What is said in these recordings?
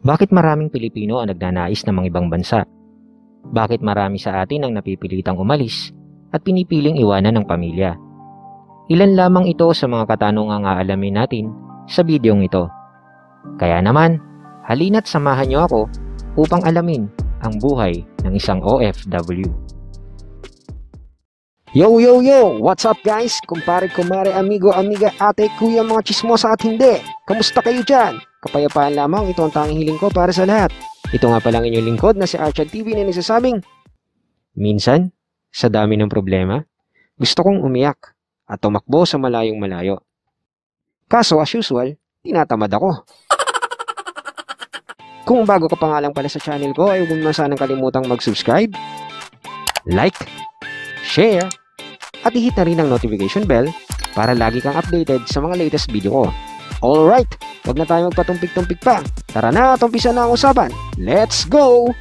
Bakit maraming Pilipino ang nagnanais ng mga ibang bansa? Bakit marami sa atin ang napipilitang umalis at pinipiling iwanan ng pamilya? Ilan lamang ito sa mga katanungang aalamin natin sa bidyong ito. Kaya naman, halina't samahan niyo ako upang alamin ang buhay ng isang OFW. Yo, yo, yo! What's up guys? Kumpare, kumare, amigo, amiga, ate, kuya, mga chismosa at hindi. Kamusta kayo dyan? Kapayapaan lamang, ito ang tanging hiling ko para sa lahat. Ito nga palang inyong lingkod na si Archad TV na nagsasabing, Minsan, sa dami ng problema, gusto kong umiyak at tumakbo sa malayong malayo. Kaso as usual, tinatamad ako. Kung bago ka pa lang pala sa channel ko, ay huwag mo na sanang kalimutang mag-subscribe, like, share, at i-hit na rin ang notification bell para lagi kang updated sa mga latest video ko. Alright, wag na tayo magpatumpik-tumpik pa. Tara na, tumpisa na ang usapan. Let's go!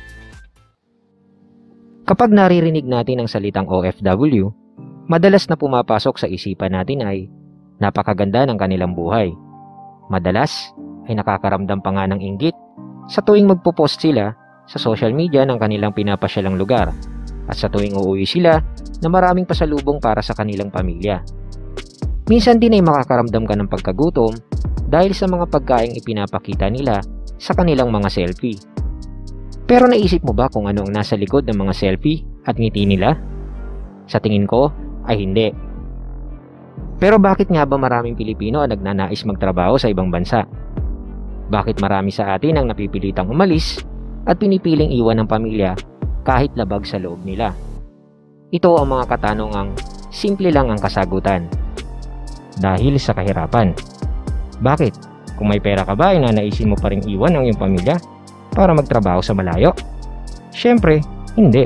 Kapag naririnig natin ang salitang OFW, madalas na pumapasok sa isipan natin ay napakaganda ng kanilang buhay. Madalas ay nakakaramdam pa nga ng inggit sa tuwing magpo-post sila sa social media ng kanilang pinapasyalang lugar at sa tuwing uuwi sila na maraming pasalubong para sa kanilang pamilya. Minsan din ay makakaramdam ka ng pagkagutom dahil sa mga pagkaing ipinapakita nila sa kanilang mga selfie. Pero naisip mo ba kung ano ang nasa likod ng mga selfie at ngiti nila? Sa tingin ko ay hindi. Pero bakit nga ba maraming Pilipino ang nagnanais magtrabaho sa ibang bansa? Bakit marami sa atin ang napipilitang umalis at pinipiling iwan ng pamilya kahit labag sa loob nila? Ito ang mga katanungang simple lang ang kasagutan. Dahil sa kahirapan. Bakit? Kung may pera ka ba, ay nanaisin mo pa rin iwan ang iyong pamilya para magtrabaho sa malayo? Siyempre, hindi.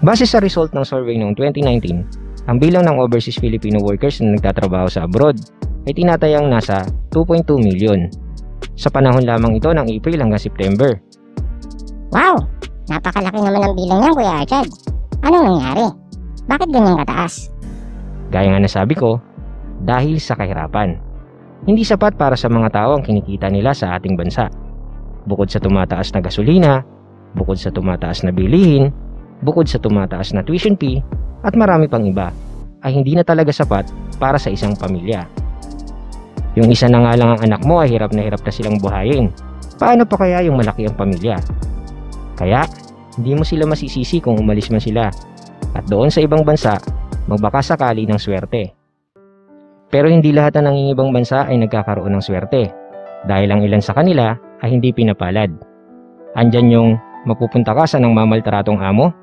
Base sa result ng survey noong 2019, ang bilang ng overseas Filipino workers na nagtatrabaho sa abroad ay tinatayang nasa 2.2 million. Sa panahon lamang ito ng April hanggang September. Wow! Napakalaki naman ang bilang niyan, Kuya Archad. Anong nangyari? Bakit ganyan kataas? Gaya nga nasabi ko, dahil sa kahirapan. Hindi sapat para sa mga tao ang kinikita nila sa ating bansa. Bukod sa tumataas na gasolina, bukod sa tumataas na bilihin, bukod sa tumataas na tuition fee, at marami pang iba, ay hindi na talaga sapat para sa isang pamilya. Yung isa na nga lang ang anak mo ay hirap na hirap na silang buhayin. Paano pa kaya yung malaki ang pamilya? Kaya, hindi mo sila masisisi kung umalis man sila. At doon sa ibang bansa, magbaka sakali ng swerte. Pero hindi lahat ng nangingibang bansa ay nagkakaroon ng swerte. Dahil ang ilan sa kanila ay hindi pinapalad. Andyan yung mapupunta ka sa ng mamaltratong amo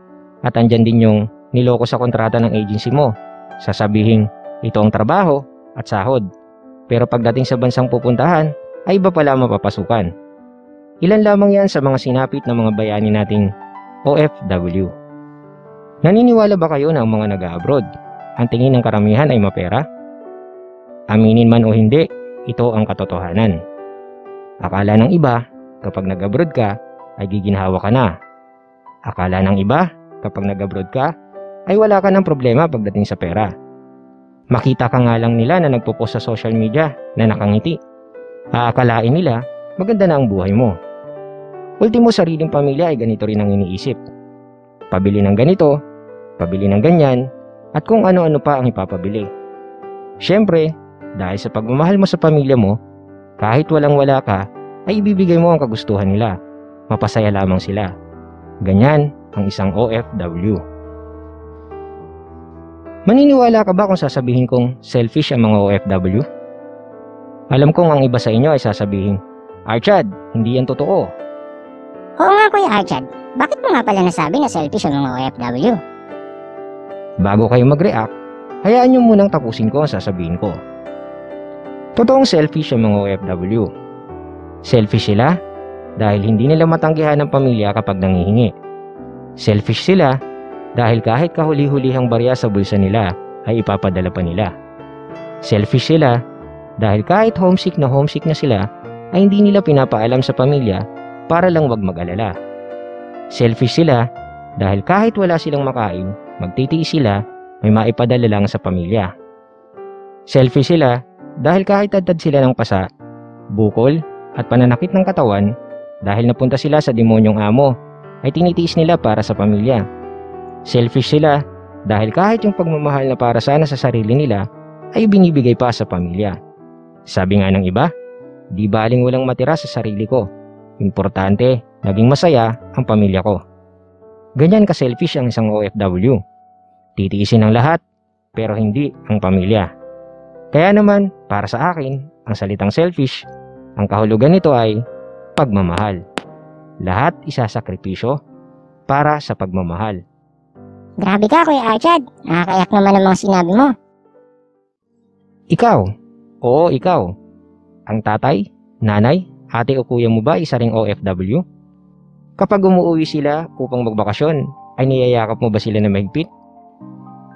at andyan din yung niloko sa kontrata ng agency mo. Sasabihin, ito ang trabaho at sahod. Pero pagdating sa bansang pupuntahan, ay iba pala mapapasukan. Ilan lamang yan sa mga sinapit ng mga bayani nating OFW. Naniniwala ba kayo na ang mga nag-abroad, ang tingin ng karamihan ay mapera? Aminin man o hindi, ito ang katotohanan. Akala ng iba, kapag nag-abroad ka, ay giginhawa ka na. Akala ng iba, kapag nag-abroad ka, ay wala ka ng problema pagdating sa pera. Makita ka nga lang nila na nagpo-post sa social media na nakangiti. Aakalain nila, maganda na ang buhay mo. Ultimo sariling pamilya ay ganito rin ang iniisip. Pabili ng ganito, pabili ng ganyan, at kung ano-ano pa ang ipapabili. Siyempre, dahil sa pagmamahal mo sa pamilya mo, kahit walang wala ka, ay ibibigay mo ang kagustuhan nila. Mapasaya lamang sila. Ganyan ang isang OFW. Maniniwala ka ba kung sasabihin kong selfish ang mga OFW? Alam kong ang iba sa inyo ay sasabihin, Archad, hindi yan totoo. Oo nga, Kuya Archad. Bakit mo nga pala nasabi na selfish ang mga OFW? Bago kayo mag-react, hayaan nyo munang tapusin ko ang sasabihin ko. Totoong selfish ang mga OFW. Selfish sila dahil hindi nila matanggihan ng pamilya kapag nangihingi. Selfish sila dahil kahit kahuli-hulihang barya sa bulsa nila ay ipapadala pa nila. Selfish sila dahil kahit homesick na homesick na sila ay hindi nila pinapaalam sa pamilya para lang wag mag-alala. Selfish sila dahil kahit wala silang makain, magtitiis sila may maipadala lang sa pamilya. Selfish sila dahil kahit tad sila ng pasa, bukol, at pananakit ng katawan dahil napunta sila sa demonyong amo ay tinitiis nila para sa pamilya. Selfish sila dahil kahit yung pagmamahal na para sana sa sarili nila ay binibigay pa sa pamilya. Sabi nga ng iba, di baling walang matira sa sarili ko. Importante, naging masaya ang pamilya ko. Ganyan ka-selfish ang isang OFW. Titiisin ang lahat, pero hindi ang pamilya. Kaya naman, para sa akin, ang salitang selfish, ang kahulugan nito ay pagmamahal. Lahat isasakripisyo para sa pagmamahal. Grabe ka, Kuya Archad. Nakakayak naman ang mga sinabi mo. Ikaw, oo ikaw, ang tatay, nanay, ate o kuya mo ba isa ring OFW? Kapag umuwi sila upang magbakasyon, ay niyayakap mo ba sila na mahigpit?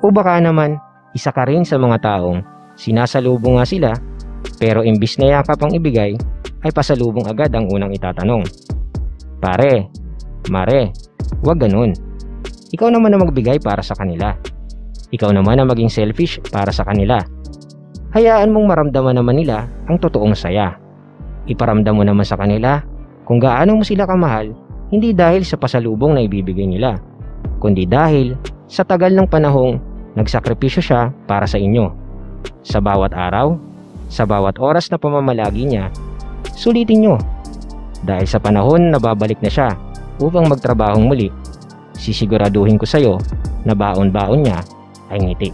O baka naman, isa ka rin sa mga taong sinasalubong nga sila, pero imbis na yakap ang ibigay, ay pasalubong agad ang unang itatanong. Pare, mare, wag ganun. Ikaw naman ang magbigay para sa kanila. Ikaw naman ang maging selfish para sa kanila. Hayaan mong maramdaman naman nila ang totoong saya. Iparamdam mo naman sa kanila kung gaano mo sila kamahal hindi dahil sa pasalubong na ibibigay nila, kundi dahil sa tagal ng panahong nagsakripisyo siya para sa inyo. Sa bawat araw, sa bawat oras na pamamalagi niya, sulitin nyo. Dahil sa panahon na babalik na siya upang magtrabahong muli, sisiguraduhin ko sa'yo na baon-baon niya ay ngiti.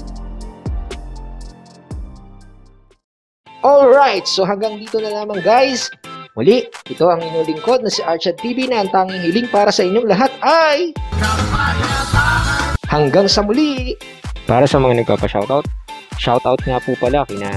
Alright, so hanggang dito na lamang guys. Muli, ito ang inyong lingkod na si Archad TV na ang tanging hiling para sa inyong lahat ay... Hanggang sa muli! Para sa mga nagpapa-shoutout, shoutout nga po pala kina